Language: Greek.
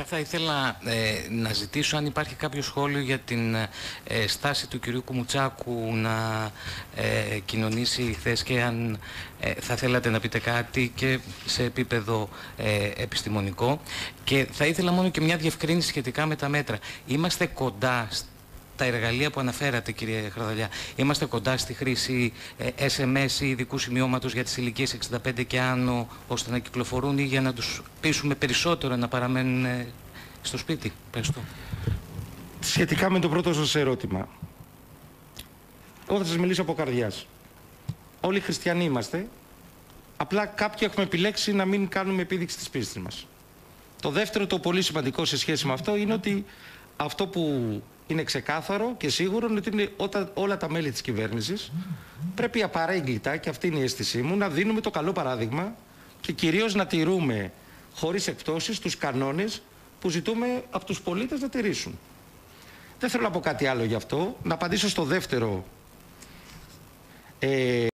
Αρχικά θα ήθελα ε, να ζητήσω αν υπάρχει κάποιο σχόλιο για την ε, στάση του κυρίου Κουμουτσάκου να ε, κοινωνήσει χθε και αν ε, θα θέλατε να πείτε κάτι και σε επίπεδο επιστημονικό. Και θα ήθελα μόνο και μια διευκρίνηση σχετικά με τα μέτρα. Είμαστε κοντά τα εργαλεία που αναφέρατε, κύριε Χραδαλιά, είμαστε κοντά στη χρήση ε, SMS ή ειδικού σημειώματος για τις ηλικίες 65 και άνω, ώστε να κυκλοφορούν ή για να τους πείσουμε περισσότερο να παραμένουν ε, στο σπίτι. Ευχαριστώ. Σχετικά με το πρώτο σας ερώτημα. Εγώ θα σας μιλήσω από καρδιάς. Όλοι χριστιανοί είμαστε. Απλά κάποιοι έχουμε επιλέξει να μην κάνουμε επίδειξη της πίστης μας. Το δεύτερο, το πολύ σημαντικό σε σχέση με αυτό, είναι ότι αυτό που είναι ξεκάθαρο και σίγουρο ότι είναι όταν όλα τα μέλη της κυβέρνησης πρέπει απαρέγκλητα, και αυτή είναι η αίσθησή μου, να δίνουμε το καλό παράδειγμα και κυρίως να τηρούμε χωρίς εκπτώσεις τους κανόνες που ζητούμε από τους πολίτες να τηρήσουν. Δεν θέλω να πω κάτι άλλο γι' αυτό. Να απαντήσω στο δεύτερο ε,